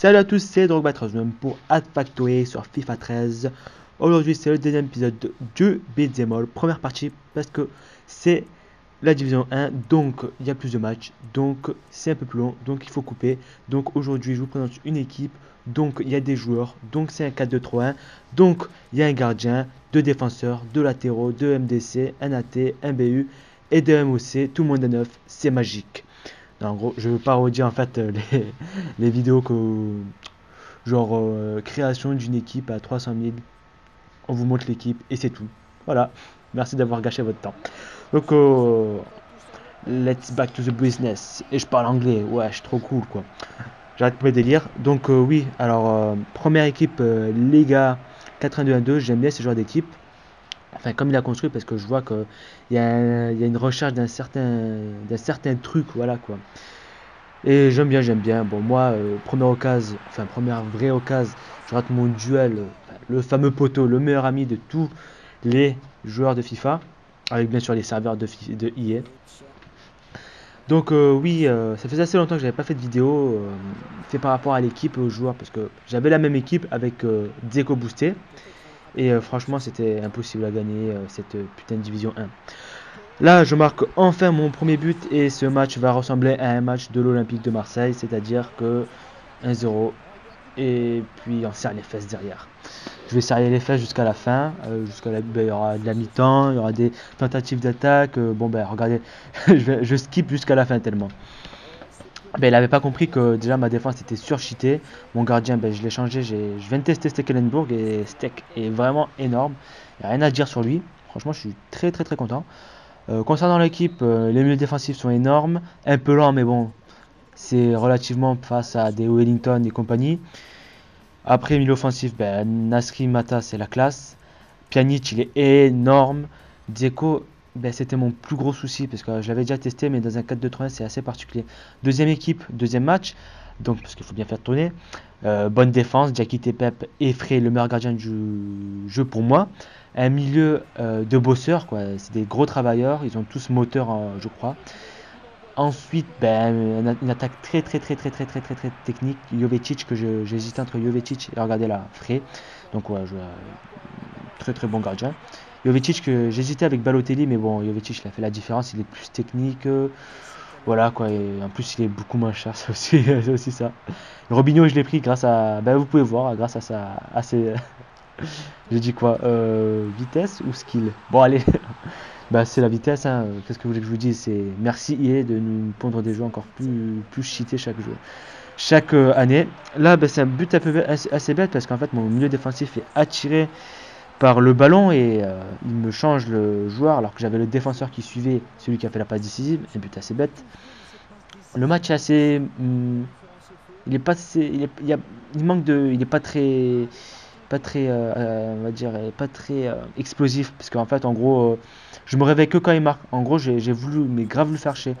Salut à tous, c'est Drogba39 pour Ad Factory sur FIFA 13. Aujourd'hui, c'est le deuxième épisode de Beat'em première partie, parce que c'est la division 1, donc il y a plus de matchs, donc c'est un peu plus long, donc il faut couper. Donc aujourd'hui, je vous présente une équipe, donc il y a des joueurs, donc c'est un 4-2-3-1, donc il y a un gardien, deux défenseurs, deux latéraux, deux MDC, un AT, un BU et deux MOC, tout le monde est neuf, c'est magique en gros, je veux parodier en fait euh, les, les vidéos que genre euh, création d'une équipe à 300 000. On vous montre l'équipe et c'est tout. Voilà. Merci d'avoir gâché votre temps. Donc, euh, let's back to the business. Et je parle anglais. Ouais, je suis trop cool quoi. J'arrête mes délires. Donc, oui. Alors, première équipe, les gars, 82-2. J'aime bien ce genre d'équipe enfin comme il a construit parce que je vois qu'il y, a y une recherche d'un certain truc voilà quoi. Et j'aime bien j'aime bien. Bon moi euh, première occasion enfin première vraie occasion je rate mon duel le fameux poteau le meilleur ami de tous les joueurs de FIFA avec bien sûr les serveurs de, de EA donc euh, oui, euh, ça faisait assez longtemps que j'avais pas fait de vidéo fait par rapport à l'équipe et aux joueurs parce que j'avais la même équipe avec Deco boosté et euh, franchement, c'était impossible à gagner euh, cette euh, putain de division 1. Là, je marque enfin mon premier but et ce match va ressembler à un match de l'Olympique de Marseille, c'est-à-dire que 1-0 et puis on serre les fesses derrière. Je vais serrer les fesses jusqu'à la fin, jusqu'à ben, il y aura de la mi-temps, il y aura des tentatives d'attaque. bon ben regardez, je skip jusqu'à la fin tellement. Ben, il n'avait pas compris que déjà ma défense était surcheatée. Mon gardien, ben, je l'ai changé. Je viens de tester Stekelenburg et Steck est vraiment énorme. Il n'y a rien à dire sur lui. Franchement, je suis très très très content. Euh, concernant l'équipe, euh, les milieux défensifs sont énormes. Un peu lents, mais bon, c'est relativement face à des Wellington et compagnie. Après, milieu offensif, ben, Nasri Mata, c'est la classe. Pjanic, il est énorme. Dzeko, ben, c'était mon plus gros souci parce que euh, je l'avais déjà testé, mais dans un 4-2-3-1, c'est assez particulier. Deuxième équipe, deuxième match, donc parce qu'il faut bien faire tourner. Euh, bonne défense, Jackie Tepep effraie le meilleur gardien du jeu pour moi. Un milieu euh, de bosseurs, quoi. c'est des gros travailleurs, ils ont tous moteur, hein, je crois. Ensuite, ben, une attaque très très très très très très très, technique. Jovetic, que j'hésite entre Jovetic et regardez là, Frey. Donc ouais, très très bon gardien. Jovetic, que j'hésitais avec Balotelli, mais bon, Jovetic, il a fait la différence, il est plus technique. Euh, voilà quoi, et en plus il est beaucoup moins cher, c'est aussi, aussi ça. Robinho, je l'ai pris grâce à. Ben, vous pouvez voir, grâce à ses... J'ai dit quoi euh, Vitesse ou skill? Bon, allez, bah, c'est la vitesse. Hein. Qu'est-ce que vous voulez que je vous dise C'est merci EA de nous pondre des jeux encore plus, plus cheatés chaque jour. Chaque euh, année. Là, ben, c'est un but un peu assez bête parce qu'en fait, mon milieu défensif est attiré par le ballon et euh, il me change le joueur alors que j'avais le défenseur qui suivait celui qui a fait la passe décisive. Un but assez bête. Le match est assez. Hmm, il est pas. Il, il, manque de. Il est pas très. Pas très. Euh, euh, on va dire. Pas très explosif. Parce qu'en fait, en gros, je me réveille que quand il marque. En gros, j'ai voulu. Mais grave le faire chier.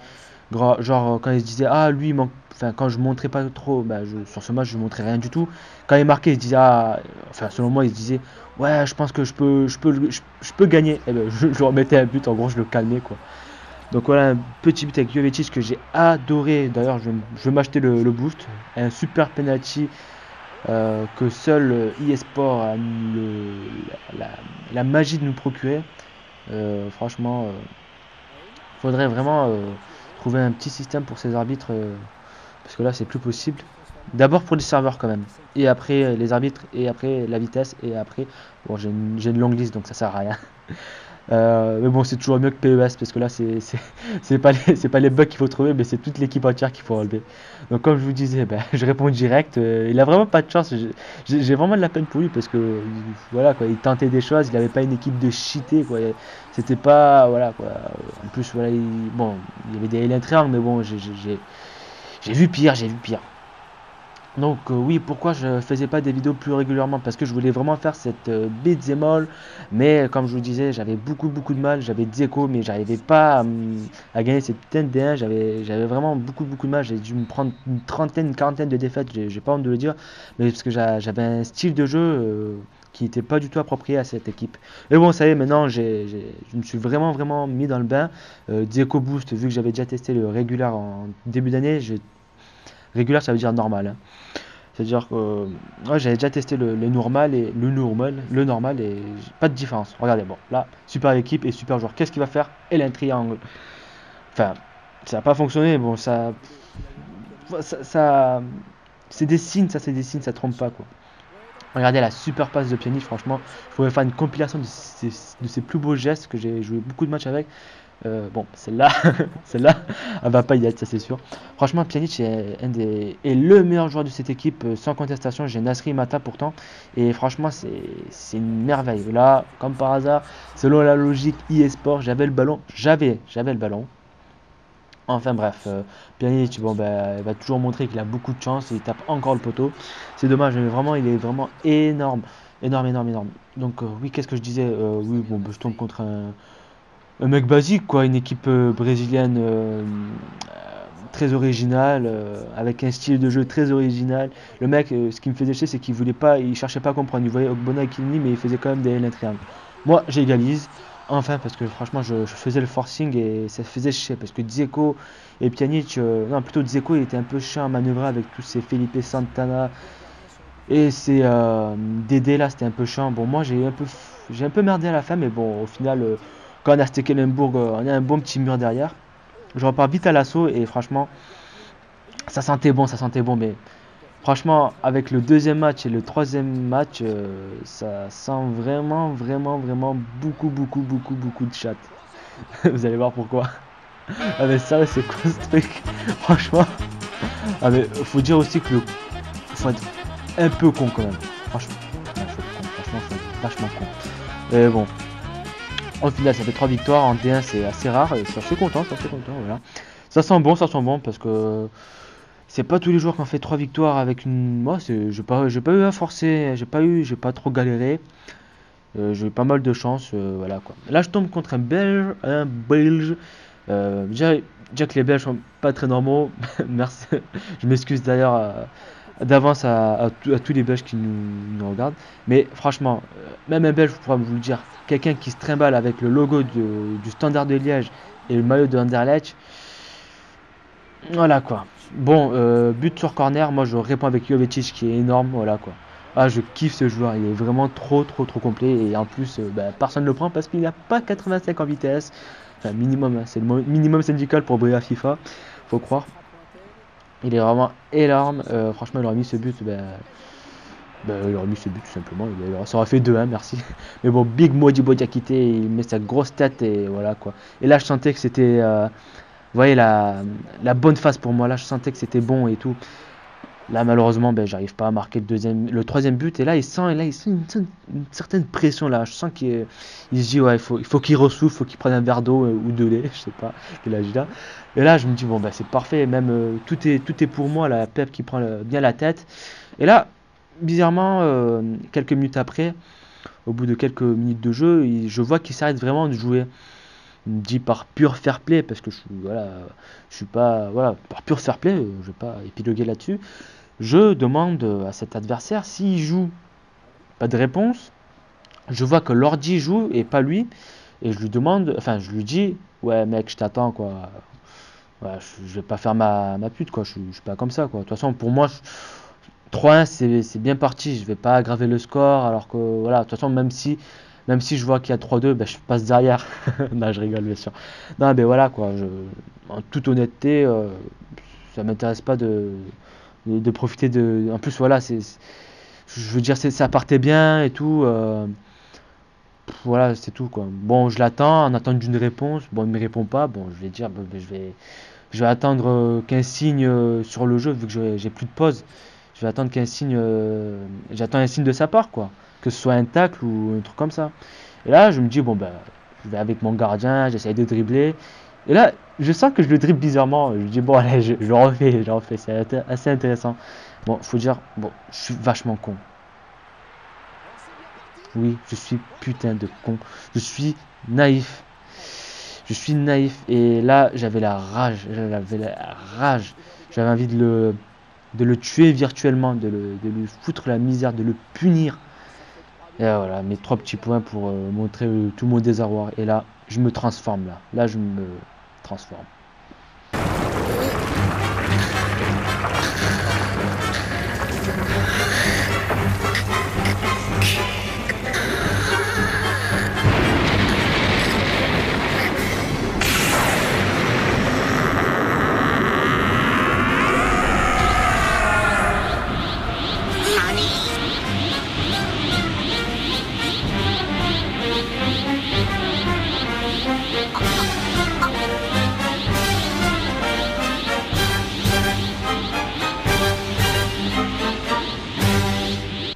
Genre, quand il se disait. Ah, lui, il manque. Enfin, quand je montrais pas trop. Bah, sur ce match, je montrais rien du tout. Quand il marquait, il se disait. Ah. Enfin, selon moi, il se disait ouais, je pense que je peux, je peux, je, peux gagner. Et eh ben, je, je remettais un but, en gros, je le calmais, quoi. Donc voilà, un petit but avec Jovetic que j'ai adoré. D'ailleurs, je, je vais m'acheter le, boost. Un super penalty euh, que seul eSport a la, magie de nous procurer. Euh, franchement, euh, faudrait vraiment trouver un petit système pour ces arbitres. parce que là, c'est plus possible. D'abord pour les serveurs quand même. Et après euh, les arbitres, et après la vitesse, et après... Bon, j'ai une, une, longue liste, donc ça sert à rien. Euh, mais bon, c'est toujours mieux que PES, parce que là, c'est pas, les, pas les bugs qu'il faut trouver, mais c'est toute l'équipe entière qu'il faut enlever. Donc comme je vous disais, ben, je réponds direct. Euh, il a vraiment pas de chance. J'ai vraiment de la peine pour lui, parce que voilà, quoi, il tentait des choses, il n'avait pas une équipe de cheatés, quoi. C'était pas... Voilà, quoi. En plus, voilà, il, bon, il y avait des alien triangles, mais bon, j'ai vu pire, j'ai vu pire. Donc euh, oui, pourquoi je faisais pas des vidéos plus régulièrement? Parce que je voulais vraiment faire cette euh, mais comme je vous disais, j'avais beaucoup beaucoup de mal, j'avais Dzeko, mais j'arrivais pas à, gagner cette putain de D1, j'avais vraiment beaucoup beaucoup de mal, j'ai dû me prendre une trentaine, une quarantaine de défaites, j'ai pas honte de le dire, mais parce que j'avais un style de jeu euh, qui n'était pas du tout approprié à cette équipe. Mais bon, ça y est, maintenant, je me suis vraiment vraiment mis dans le bain. Euh, Boost, vu que j'avais déjà testé le régulier en début d'année, régulier ça veut dire normal. C'est-à-dire que j'avais déjà testé le, normal et le normal, le normal et pas de différence. Regardez, bon, là, super équipe et super joueur. Qu'est-ce qu'il va faire? Et un triangle. Enfin, ça n'a pas fonctionné. Bon, ça, ça, c'est des signes, ça, c'est des signes, ça trompe pas quoi. Regardez la super passe de Pjanic, franchement, je pourrais faire une compilation de ses, plus beaux gestes que j'ai joué beaucoup de matchs avec. Euh, bon, celle-là, celle-là, elle va pas y être, ça c'est sûr. Franchement, Pjanic est, un des, le meilleur joueur de cette équipe, euh, sans contestation. J'ai Nasri Mata pourtant, et franchement, c'est une merveille. Là, comme par hasard, selon la logique e-sport, j'avais le ballon, j'avais, j'avais le ballon. Enfin bref, euh, bon, il va toujours montrer qu'il a beaucoup de chance, il tape encore le poteau. C'est dommage, mais vraiment, il est vraiment énorme. Énorme, énorme, énorme. Donc, euh, oui, qu'est-ce que je disais? Oui, bon, ben, je tombe contre un, mec basique, quoi, une équipe brésilienne très originale, avec un style de jeu très original. Le mec, ce qui me faisait chier, c'est qu'il voulait pas, il cherchait pas à comprendre. Il voyait Ogbona et Kini, mais il faisait quand même des L Moi, j'égalise. Enfin, parce que franchement, je, faisais le forcing et ça faisait chier. Parce que Dzeko et Pjanic, euh, non, plutôt Dzeko, il était un peu chiant à manœuvrer avec tous ces Felipe Santana et ces euh, Dédé là, c'était un peu chiant. Bon, moi, j'ai un peu, j'ai un peu merdé à la fin, mais bon, au final, euh, on a Stekelenburg, on a un bon petit mur derrière. Je repars vite à l'assaut et franchement, ça sentait bon, ça sentait bon, mais Franchement, avec le deuxième match et le troisième match, euh, ça sent vraiment, vraiment, vraiment beaucoup, beaucoup, beaucoup, beaucoup de chat. Vous allez voir pourquoi. Ah mais ça, c'est quoi ce truc? Franchement. Ah mais faut dire aussi que le... Faut être un peu con quand même. Franchement. Franchement, faut vachement con. Mais bon. Au final, ça fait 3 victoires. En D1, c'est assez rare. Et je suis content, je suis content, voilà. Ça sent bon, ça sent bon parce que c'est pas tous les jours qu'on fait trois victoires avec une. Moi, j'ai pas, pas eu à forcer, j'ai pas eu, j'ai pas trop galéré. Euh, j'ai eu pas mal de chance, euh, voilà quoi. Là, je tombe contre un Belge, un Belge. Euh, déjà, que les Belges sont pas très normaux. Merci. je m'excuse d'ailleurs d'avance à, tous les Belges qui nous, regardent. Mais franchement, même un Belge, je pourrais vous le dire, quelqu'un qui se trimballe avec le logo du Standard de Liège et le maillot de Anderlecht. Voilà quoi. Bon, euh, but sur corner, moi je réponds avec Jovetic qui est énorme, voilà quoi. Ah, je kiffe ce joueur, il est vraiment trop trop trop complet et en plus, euh, bah, personne ne le prend parce qu'il n'a pas 85 en vitesse. Enfin, minimum, hein, c'est le minimum syndical pour briller à FIFA, faut croire. Il est vraiment énorme, euh, franchement, il aurait mis ce but, bah, bah, il aurait mis ce but tout simplement, ça aurait fait 2-1, merci. Mais bon, Big Modibo quitté, il met sa grosse tête et voilà quoi. Et là, je sentais que c'était vous voyez la, bonne phase pour moi là je sentais que c'était bon et tout là malheureusement ben j'arrive pas à marquer le deuxième le troisième but. Et là il sent là il sent une, certaine pression là. Je sens qu'il il se dit ouais il faut il faut qu'il ressouffle faut qu'il prenne un verre d'eau euh, ou de lait je sais pas quel âge il et là je me dis bon ben c'est parfait. Même euh, tout est tout est pour moi la Pep qui prend bien la tête. Et là bizarrement euh, quelques minutes après au bout de quelques minutes de jeu je vois qu'il s'arrête vraiment de jouer dit par pur fair play, parce que je suis, voilà, je suis pas, voilà, par pur fair play, je vais pas épiloguer là-dessus, je demande à cet adversaire s'il joue. Pas de réponse. Je vois que l'ordi joue et pas lui, et je lui demande, enfin, je lui dis, ouais, mec, je t'attends, quoi. je, vais pas faire ma, ma pute, quoi. Je, je, suis pas comme ça, quoi. De toute façon, pour moi, 3-1, c'est bien parti. Je vais pas aggraver le score, alors que, voilà, de toute façon, même si même si je vois qu'il y a 3-2, ben, je passe derrière. non, je rigole bien sûr. Non, mais voilà quoi. en toute honnêteté, euh, ça m'intéresse pas de, de, profiter de. En plus, voilà, c'est. Je veux dire, ça partait bien et tout. Euh, voilà, c'est tout quoi. Bon, je l'attends, en attendant d'une réponse. Bon, il me répond pas. Bon, je vais dire, ben, je vais, je vais attendre qu'un signe euh, sur le jeu vu que j'ai plus de pause. Je vais attendre qu'un signe, j'attends un signe de sa part quoi que ce soit un tacle ou un truc comme ça. Et là, je me dis, bon, ben, je vais avec mon gardien, j'essaie de dribbler. Et là, je sens que je le dribble bizarrement. Je dis, bon, allez, je, le refais, je refais. C'est assez intéressant. Bon, faut dire, bon, je suis vachement con. Oui, je suis putain de con. Je suis naïf. Je suis naïf. Et là, j'avais la rage. J'avais la rage. J'avais envie de le, de le tuer virtuellement, de, le, de lui foutre la misère, de le punir. Et voilà, mes trois petits points pour euh, montrer euh, tout mon désarroi. Et là, je me transforme là. Là, je me transforme.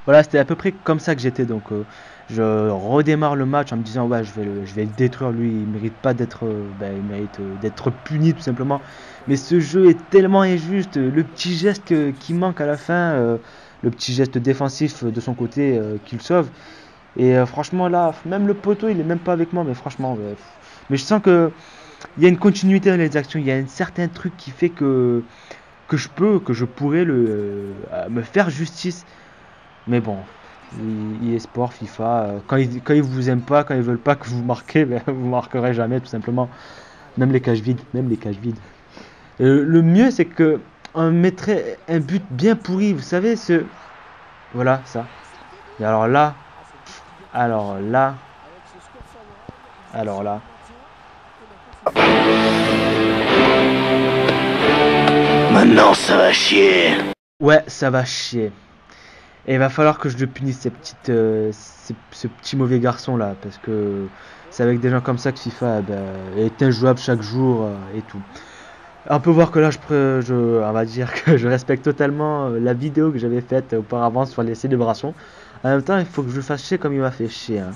Voilà, c'était à peu près comme ça que j'étais. Donc, euh, je redémarre le match en me disant ouais, je vais le, détruire. Lui, il mérite pas d'être, euh, ben, il mérite euh, d'être puni tout simplement. Mais ce jeu est tellement injuste. Le petit geste qui manque à la fin, le petit geste défensif de son côté qu'il sauve. Et franchement là, même le poteau, il est même pas avec moi. Mais franchement, mais je sens que il y a une continuité dans les actions. Il y a un certain truc qui fait que que je peux, que je pourrais le, me faire justice. Mais bon, est sport, FIFA, euh, quand ils, quand ils vous aiment pas, quand ils veulent pas que vous marquez, ben, vous marquerez jamais tout simplement. Même les cages vides, même les cages vides. Euh, le mieux c'est que on mettrait un but bien pourri, vous savez ce, voilà ça. Et alors là, alors là, alors là. Maintenant ça va chier. Ouais, ça va chier. Et il va falloir que je le punisse, ces petites, euh, ce petit mauvais garçon là, parce que c'est avec des gens comme ça que FIFA eh ben, est injouable chaque jour euh, et tout. On peut voir que là, je, je, on va dire que je respecte totalement euh, la vidéo que j'avais faite auparavant sur les célébrations. En même temps, il faut que je fasse chier comme il m'a fait chier. Hein.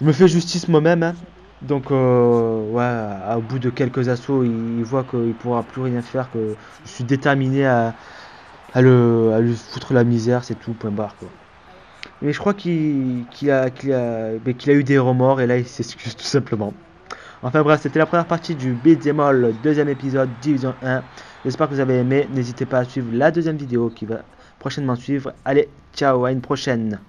Je me fais justice moi-même. Hein. Donc, ouais, au bout de quelques assauts, il, voit qu'il pourra plus rien faire, que je suis déterminé à, à le, à lui foutre la misère, c'est tout, point barre quoi. Mais je crois qu'il a, qu'il a, qu'il a eu des remords et là il s'excuse tout simplement. Enfin bref, c'était la première partie du Beat'em deuxième épisode, division 1. J'espère que vous avez aimé. N'hésitez pas à suivre la deuxième vidéo qui va prochainement suivre. Allez, ciao, à une prochaine.